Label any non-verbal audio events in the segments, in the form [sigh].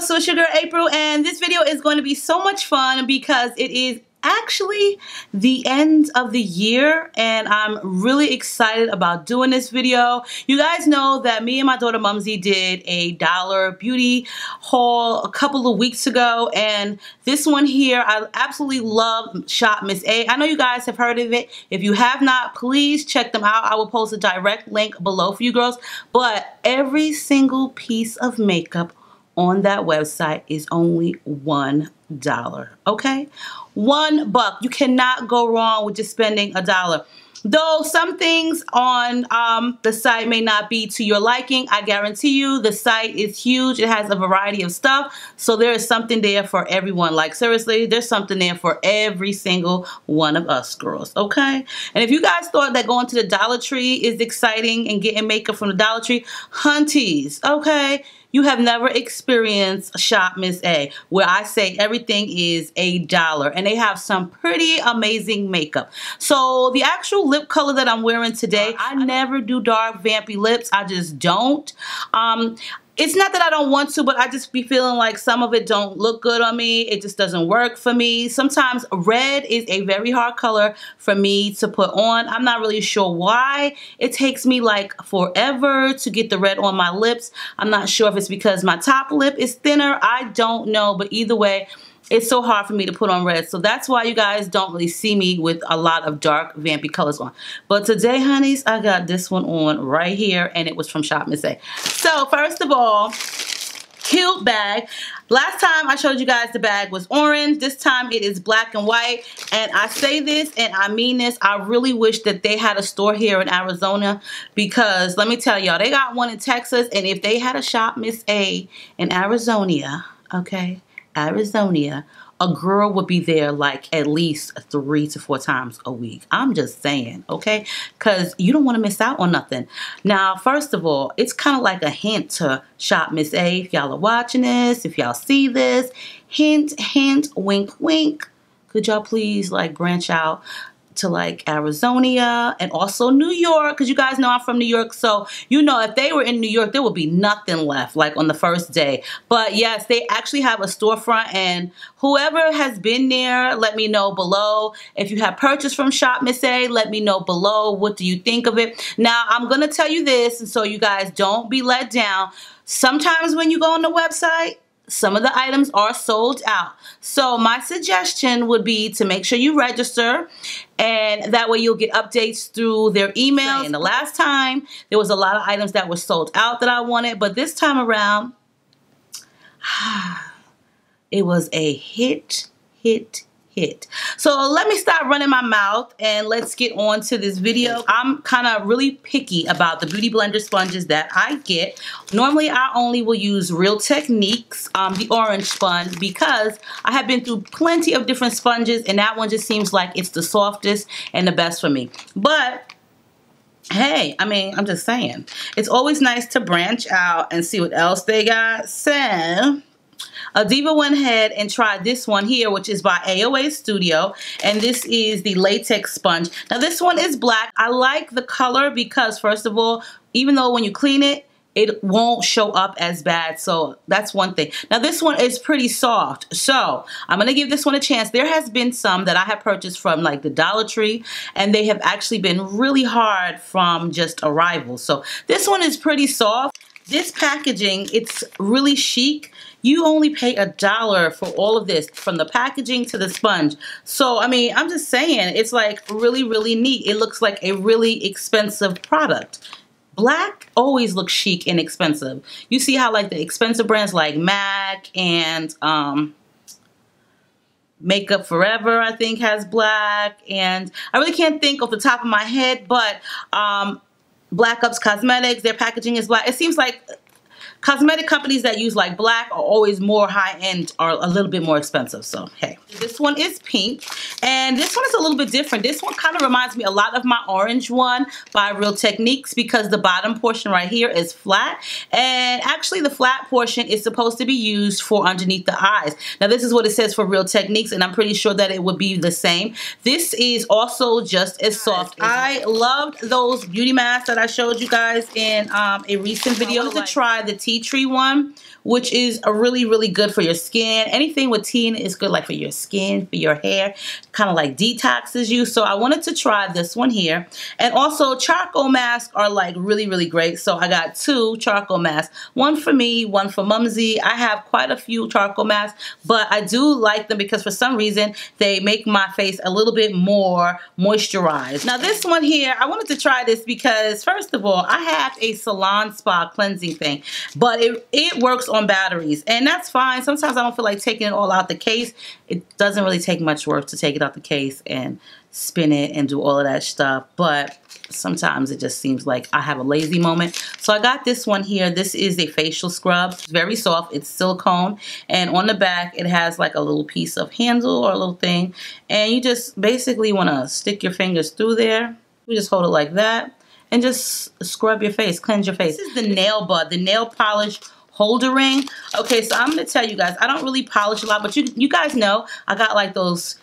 so it's your girl April and this video is going to be so much fun because it is actually the end of the year and I'm really excited about doing this video. You guys know that me and my daughter Mumsy did a dollar beauty haul a couple of weeks ago and this one here I absolutely love Shop Miss A. I know you guys have heard of it. If you have not, please check them out. I will post a direct link below for you girls. But every single piece of makeup on that website is only one dollar okay one buck you cannot go wrong with just spending a dollar Though some things on um, the site may not be to your liking, I guarantee you the site is huge. It has a variety of stuff. So there is something there for everyone. Like seriously, there's something there for every single one of us girls. Okay? And if you guys thought that going to the Dollar Tree is exciting and getting makeup from the Dollar Tree, hunties, okay? You have never experienced Shop Miss A, where I say everything is a dollar. And they have some pretty amazing makeup. So the actual lip color that I'm wearing today, I never do dark vampy lips. I just don't. Um, it's not that I don't want to, but I just be feeling like some of it don't look good on me. It just doesn't work for me. Sometimes red is a very hard color for me to put on. I'm not really sure why. It takes me like forever to get the red on my lips. I'm not sure if it's because my top lip is thinner. I don't know, but either way, it's so hard for me to put on red. So that's why you guys don't really see me with a lot of dark vampy colors on. But today, honeys, I got this one on right here and it was from Shop Miss A. So first of all, cute bag. Last time I showed you guys the bag was orange. This time it is black and white. And I say this and I mean this. I really wish that they had a store here in Arizona because let me tell y'all, they got one in Texas. And if they had a shop Miss A in Arizona, okay, Arizona, a girl would be there like at least three to four times a week. I'm just saying, okay? Because you don't want to miss out on nothing. Now, first of all, it's kind of like a hint to Shop Miss A. If y'all are watching this, if y'all see this, hint, hint, wink, wink. Could y'all please like branch out to like Arizona and also New York because you guys know I'm from New York. So you know if they were in New York there would be nothing left like on the first day. But yes they actually have a storefront and whoever has been there let me know below. If you have purchased from Shop Miss A let me know below. What do you think of it? Now I'm gonna tell you this and so you guys don't be let down. Sometimes when you go on the website some of the items are sold out. So my suggestion would be to make sure you register and that way you'll get updates through their email. And the last time there was a lot of items that were sold out that I wanted, but this time around [sighs] it was a hit, hit, hit. So let me stop running my mouth and let's get on to this video. I'm kind of really picky about the Beauty Blender sponges that I get. Normally I only will use Real Techniques, um, the orange sponge, because I have been through plenty of different sponges and that one just seems like it's the softest and the best for me. But hey, I mean, I'm just saying. It's always nice to branch out and see what else they got. So, Adiva went ahead and tried this one here, which is by AOA Studio. And this is the latex sponge. Now this one is black. I like the color because first of all, even though when you clean it, it won't show up as bad. So that's one thing. Now this one is pretty soft. So I'm going to give this one a chance. There has been some that I have purchased from like the Dollar Tree and they have actually been really hard from just arrival. So this one is pretty soft. This packaging, it's really chic. You only pay a dollar for all of this, from the packaging to the sponge. So, I mean, I'm just saying, it's like really, really neat. It looks like a really expensive product. Black always looks chic and expensive. You see how like the expensive brands like MAC and um, Makeup Forever, I think, has black. And I really can't think off the top of my head, but um, Black Ups Cosmetics, their packaging is black. It seems like Cosmetic companies that use like black are always more high end or a little bit more expensive. So, hey. This one is pink. And this one is a little bit different. This one kind of reminds me a lot of my orange one by Real Techniques because the bottom portion right here is flat. And actually the flat portion is supposed to be used for underneath the eyes. Now this is what it says for Real Techniques and I'm pretty sure that it would be the same. This is also just as soft. I loved those beauty masks that I showed you guys in um, a recent video to try the tea tree one which is a really, really good for your skin. Anything with tea is good like for your skin, for your hair, kind of like detoxes you. So I wanted to try this one here. And also charcoal masks are like really, really great. So I got two charcoal masks. One for me, one for Mumsy. I have quite a few charcoal masks, but I do like them because for some reason they make my face a little bit more moisturized. Now this one here, I wanted to try this because first of all, I have a salon spa cleansing thing, but it, it works on batteries and that's fine. Sometimes I don't feel like taking it all out the case. It doesn't really take much work to take it out the case and spin it and do all of that stuff. But sometimes it just seems like I have a lazy moment. So I got this one here. This is a facial scrub. It's very soft. It's silicone. And on the back, it has like a little piece of handle or a little thing. And you just basically want to stick your fingers through there. You just hold it like that. And just scrub your face, cleanse your face. This is the nail bud, the nail polish holder ring. Okay, so I'm going to tell you guys, I don't really polish a lot, but you, you guys know I got like those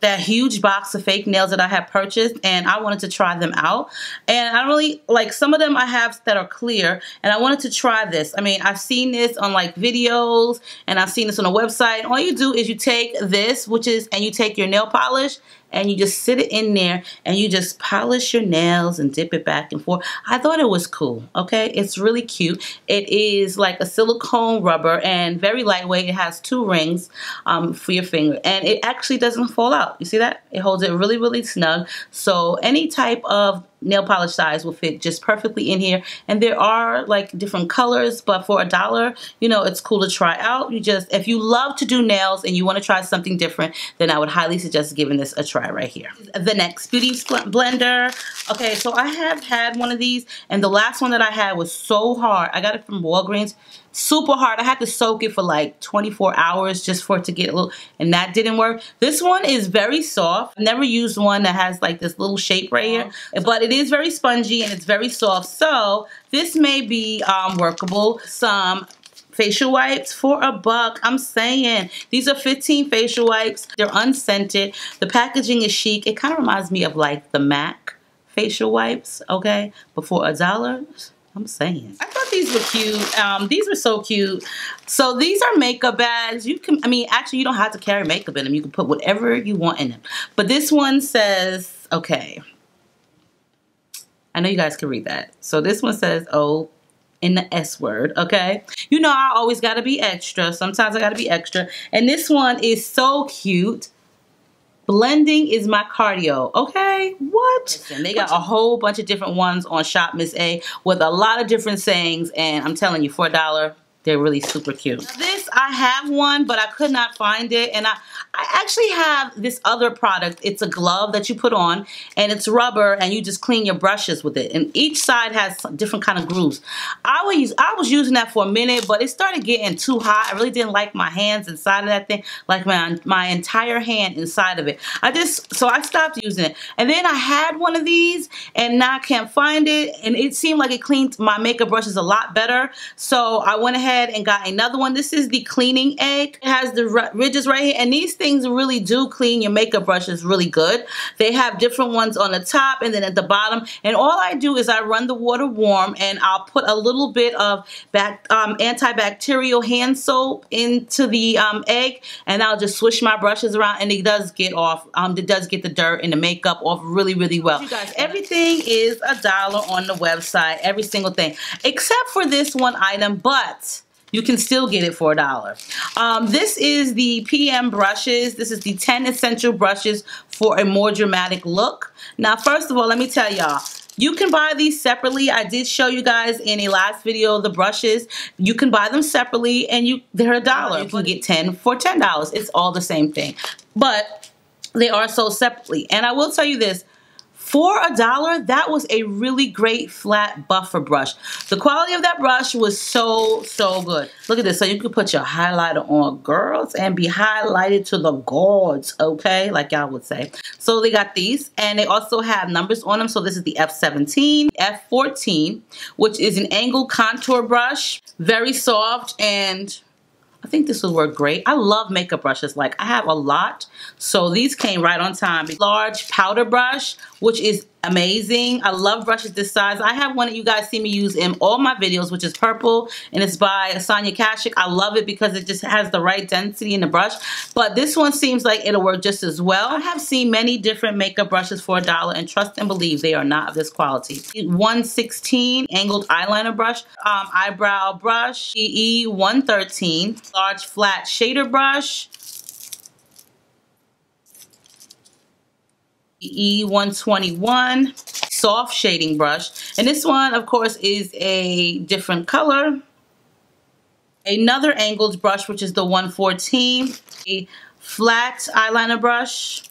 that huge box of fake nails that I have purchased and I wanted to try them out. And I really, like some of them I have that are clear and I wanted to try this. I mean, I've seen this on like videos and I've seen this on a website. All you do is you take this, which is, and you take your nail polish and you just sit it in there and you just polish your nails and dip it back and forth. I thought it was cool, okay? It's really cute. It is like a silicone rubber and very lightweight. It has two rings um, for your finger and it actually doesn't fall out. You see that? It holds it really, really snug. So any type of nail polish size will fit just perfectly in here. And there are like different colors, but for a dollar, you know, it's cool to try out. You just, if you love to do nails and you want to try something different, then I would highly suggest giving this a try right here. The next Beauty Blender. Okay, so I have had one of these and the last one that I had was so hard. I got it from Walgreens super hard. I had to soak it for like 24 hours just for it to get a little, and that didn't work. This one is very soft. I've never used one that has like this little shape right here, but it is very spongy and it's very soft. So this may be um, workable. Some facial wipes for a buck. I'm saying these are 15 facial wipes. They're unscented. The packaging is chic. It kind of reminds me of like the MAC facial wipes, okay? But for a dollar, I'm saying. I thought these were cute. Um, these were so cute. So these are makeup bags. You can, I mean, actually you don't have to carry makeup in them. You can put whatever you want in them. But this one says, okay. I know you guys can read that. So this one says, oh, in the S word, okay? You know I always got to be extra. Sometimes I got to be extra. And this one is so cute. Blending is my cardio. Okay, what? Listen, they got a whole bunch of different ones on Shop Miss A with a lot of different sayings, and I'm telling you, for a dollar, they're really super cute. This, I have one, but I could not find it. And I, I actually have this other product. It's a glove that you put on and it's rubber and you just clean your brushes with it. And each side has different kind of grooves. I was, I was using that for a minute, but it started getting too hot. I really didn't like my hands inside of that thing, like my, my entire hand inside of it. I just, so I stopped using it. And then I had one of these and now I can't find it. And it seemed like it cleaned my makeup brushes a lot better. So I went ahead ahead and got another one. This is the cleaning egg. It has the ridges right here. And these things really do clean your makeup brushes really good. They have different ones on the top and then at the bottom. And all I do is I run the water warm and I'll put a little bit of back, um, antibacterial hand soap into the um, egg and I'll just swish my brushes around and it does get off. Um, it does get the dirt and the makeup off really, really well. You guys, everything is a dollar on the website. Every single thing. Except for this one item, but you can still get it for a dollar. Um, this is the PM brushes. This is the 10 essential brushes for a more dramatic look. Now, first of all, let me tell y'all, you can buy these separately. I did show you guys in a last video the brushes. You can buy them separately and you they're a dollar. You can get 10 for $10. It's all the same thing. But they are sold separately. And I will tell you this, for a dollar, that was a really great flat buffer brush. The quality of that brush was so, so good. Look at this. So you can put your highlighter on, girls, and be highlighted to the gods, okay? Like y'all would say. So they got these, and they also have numbers on them. So this is the F17, F14, which is an angled contour brush. Very soft and I think this will work great. I love makeup brushes. Like I have a lot. So these came right on time. Large powder brush, which is amazing. I love brushes this size. I have one that you guys see me use in all my videos, which is purple, and it's by Sonia Kashuk. I love it because it just has the right density in the brush, but this one seems like it'll work just as well. I have seen many different makeup brushes for a dollar, and trust and believe they are not of this quality. 116 angled eyeliner brush, um, eyebrow brush, EE 113, large flat shader brush, E121 soft shading brush. And this one, of course, is a different color. Another angled brush, which is the 114. A flat eyeliner brush.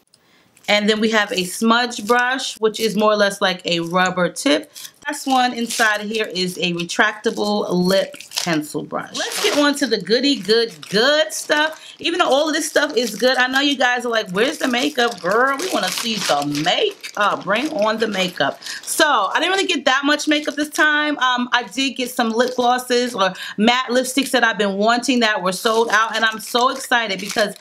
And then we have a smudge brush, which is more or less like a rubber tip. Last one inside here is a retractable lip pencil brush. Let's get on to the goody good good stuff. Even though all of this stuff is good, I know you guys are like, where's the makeup? Girl, we want to see the makeup. Bring on the makeup. So, I didn't really get that much makeup this time. Um, I did get some lip glosses or matte lipsticks that I've been wanting that were sold out. And I'm so excited because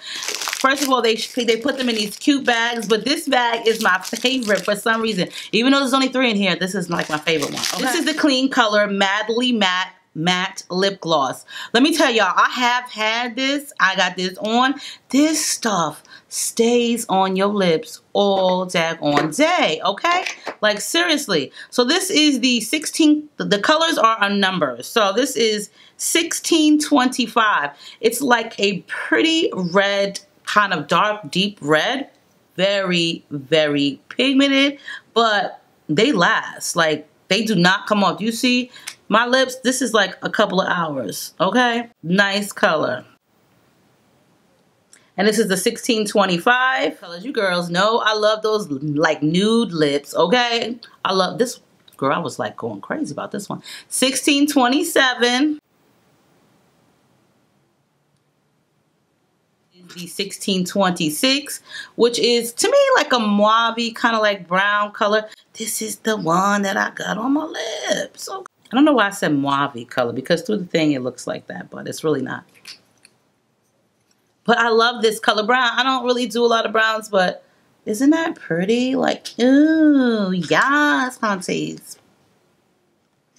First of all, they they put them in these cute bags, but this bag is my favorite for some reason. Even though there's only three in here, this is like my favorite one. Okay. This is the Kleancolor Madly Matte matte lip gloss. Let me tell y'all, I have had this. I got this on. This stuff stays on your lips all daggone day, okay? Like, seriously. So this is the 16, the colors are a number. So this is 1625. It's like a pretty red kind of dark, deep red. Very, very pigmented, but they last. Like, they do not come off. You see my lips, this is like a couple of hours, okay? Nice color. And this is the 1625. Colors you girls know I love those like nude lips, okay? I love this. Girl, I was like going crazy about this one. 1627. the 1626, which is to me like a mauve kind of like brown color. This is the one that I got on my lips. Okay. I don't know why I said mauve color because through the thing it looks like that, but it's really not. But I love this color brown. I don't really do a lot of browns, but isn't that pretty? Like, ooh, yes, aunties.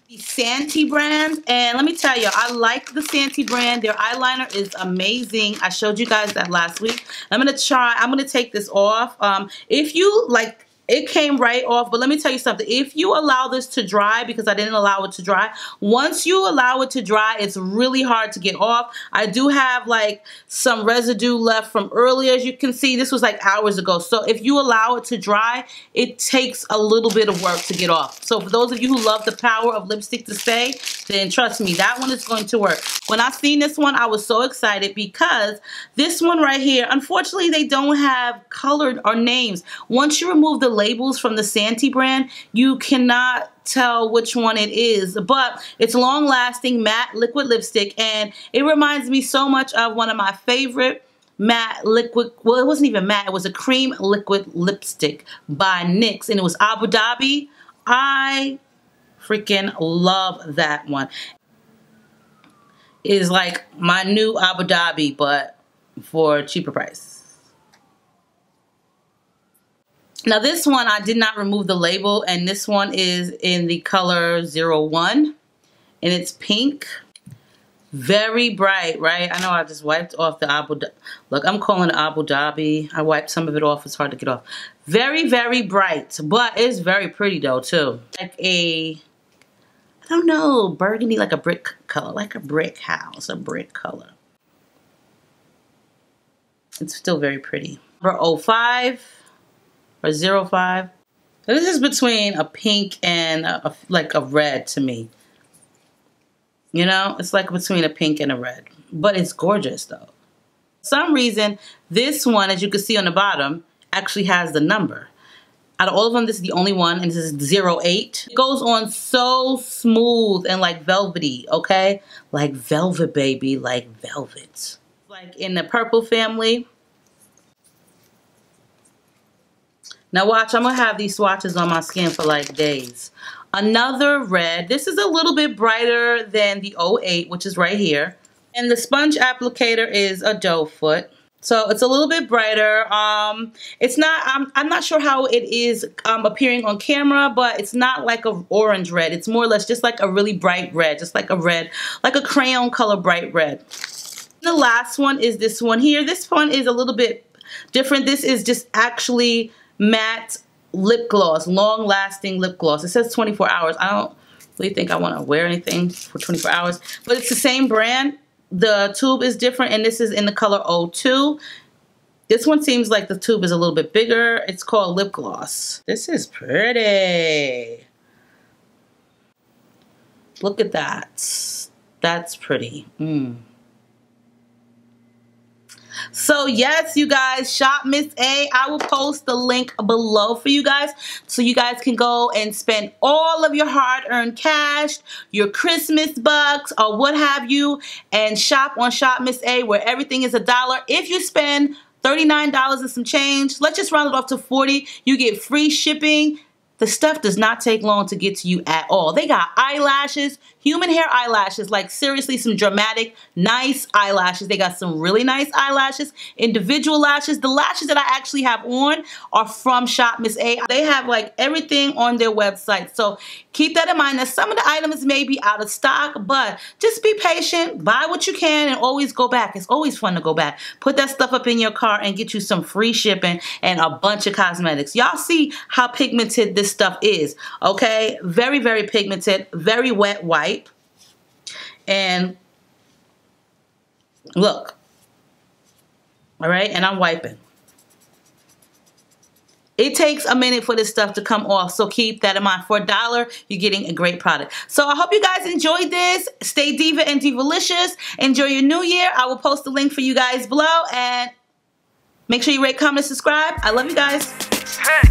The Santee brand, and let me tell you, I like the Santee brand. Their eyeliner is amazing. I showed you guys that last week. I'm to try, I'm to take this off. Um, if you like it came right off but let me tell you something. If you allow this to dry because I didn't allow it to dry once you allow it to dry it's really hard to get off. I do have like some residue left from earlier. As you can see this was like hours ago. So if you allow it to dry it takes a little bit of work to get off. So for those of you who love the power of lipstick to stay then trust me that one is going to work. When I seen this one I was so excited because this one right here unfortunately they don't have colored or names. Once you remove the labels from the Santee brand, you cannot tell which one it is. But it's long lasting matte liquid lipstick and it reminds me so much of one of my favorite matte liquid well it wasn't even matte it was a cream liquid lipstick by NYX and it was Abu Dhabi. I freaking love that one. It is like my new Abu Dhabi but for cheaper price Now this one, I did not remove the label, and this one is in the color 01, and it's pink. Very bright, right? I know I just wiped off the Abu Dhabi. Look, I'm calling it Abu Dhabi. I wiped some of it off. It's hard to get off. Very, very bright, but it's very pretty though, too. Like a, I don't know, burgundy, like a brick color, like a brick house, a brick color. It's still very pretty. Number 05 or 05. This is between a pink and a, a, like a red to me. You know, it's like between a pink and a red. But it's gorgeous though. For some reason, this one, as you can see on the bottom, actually has the number. Out of all of them, this is the only one, and this is 08. It goes on so smooth and like velvety, okay? Like velvet, baby, like velvet. Like in the purple family, Now watch, I'm going to have these swatches on my skin for like days. Another red. This is a little bit brighter than the 08, which is right here. And the sponge applicator is a doe foot. So it's a little bit brighter. Um, it's not, I'm, I'm not sure how it is um, appearing on camera, but it's not like a orange red. It's more or less just like a really bright red, just like a red, like a crayon color bright red. The last one is this one here. This one is a little bit different. This is just actually matte lip gloss, long lasting lip gloss. It says 24 hours. I don't really think I want to wear anything for 24 hours, but it's the same brand the tube is different and this is in the color 02. This one seems like the tube is a little bit bigger. It's called lip gloss. This is pretty. Look at that. That's pretty. Mm. So yes, you guys, shop Miss A. I will post the link below for you guys so you guys can go and spend all of your hard-earned cash, your Christmas bucks, or what have you, and shop on Shop Miss A where everything is a dollar. If you spend $39 and some change, let's just round it off to 40 You get free shipping the stuff does not take long to get to you at all. They got eyelashes, human hair eyelashes, like seriously some dramatic, nice eyelashes. They got some really nice eyelashes, individual lashes. The lashes that I actually have on are from Shop Miss A. They have like everything on their website. So keep that in mind that some of the items may be out of stock, but just be patient, buy what you can, and always go back. It's always fun to go back. Put that stuff up in your car and get you some free shipping and a bunch of cosmetics. Y'all see how pigmented this stuff is, okay? Very, very pigmented, very wet wipe. And look, all right? And I'm wiping. It takes a minute for this stuff to come off, so keep that in mind. For a dollar, you're getting a great product. So I hope you guys enjoyed this. Stay diva and divalicious. Enjoy your new year. I will post the link for you guys below, and make sure you rate, comment, subscribe. I love you guys. Hey.